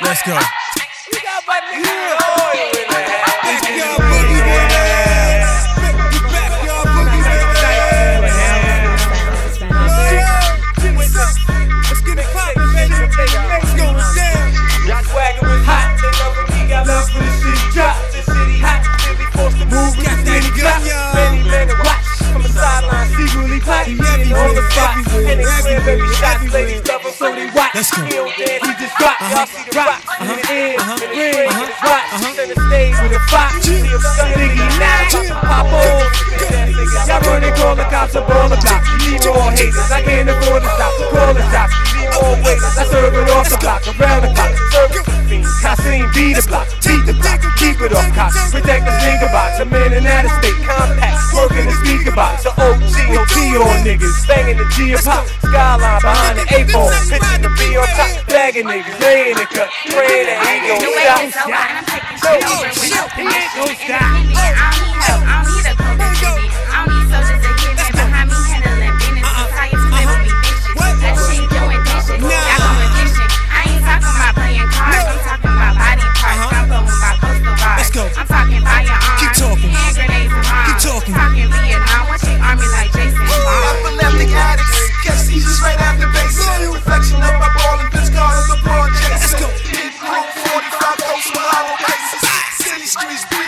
Let's go. Baby everywhere, shots. everywhere. Ladies love him, so they watch. Let's go. He don't dance, he just drop. Uh-huh. Y'all see the rock. In the uh-huh. ear, Uh-huh. in the ring, uh-huh. in his watch. Center stage with a fox. See him stunning, he now. Pop on. Y'all running, call the cops up on the block. You need more haters. I can't afford to stop. Call the shots. You need more waiters. I serve it off the block. Around the clock. Service the fiends. Cassine beat the block. Beat the block. Keep it off cops. Protect the sneaker box. I'm in and out of state. Compact. Working the speaker box. On niggas. Banging the G and pop. Skyline behind the A-phone. Pitching the B on top. Bagging niggas. Laying the cut. Praying that he gon' stop. it's so hot, I'm taking shit over with no permission. Streets breathing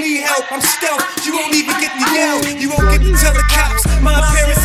need help, I'm stealth. You won't even get to yell. You won't get to tell the cops my appearance